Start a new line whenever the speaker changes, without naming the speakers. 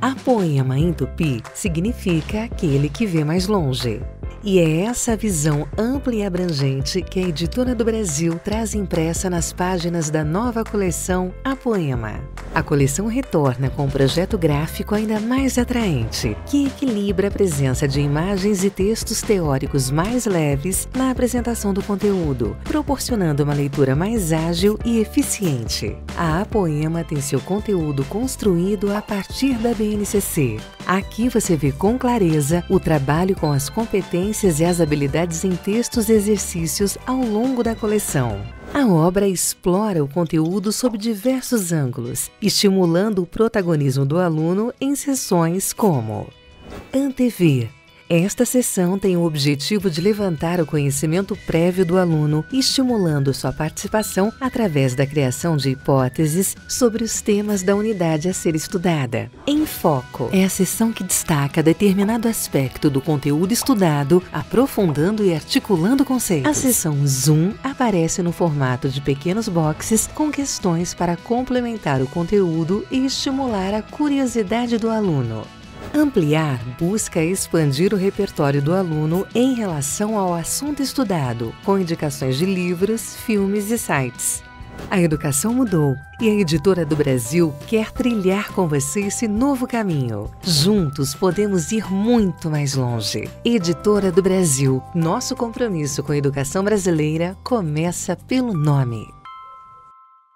A poema em tupi significa aquele que vê mais longe. E é essa visão ampla e abrangente que a Editora do Brasil traz impressa nas páginas da nova coleção A Poema. A coleção retorna com um projeto gráfico ainda mais atraente, que equilibra a presença de imagens e textos teóricos mais leves na apresentação do conteúdo, proporcionando uma leitura mais ágil e eficiente. A A Poema tem seu conteúdo construído a partir da BNCC. Aqui você vê com clareza o trabalho com as competências e as habilidades em textos e exercícios ao longo da coleção. A obra explora o conteúdo sob diversos ângulos, estimulando o protagonismo do aluno em sessões como Antever esta sessão tem o objetivo de levantar o conhecimento prévio do aluno, estimulando sua participação através da criação de hipóteses sobre os temas da unidade a ser estudada. Em foco é a sessão que destaca determinado aspecto do conteúdo estudado, aprofundando e articulando conceitos. A sessão Zoom aparece no formato de pequenos boxes com questões para complementar o conteúdo e estimular a curiosidade do aluno. Ampliar busca expandir o repertório do aluno em relação ao assunto estudado, com indicações de livros, filmes e sites. A educação mudou e a Editora do Brasil quer trilhar com você esse novo caminho. Juntos podemos ir muito mais longe. Editora do Brasil, nosso compromisso com a educação brasileira começa pelo nome.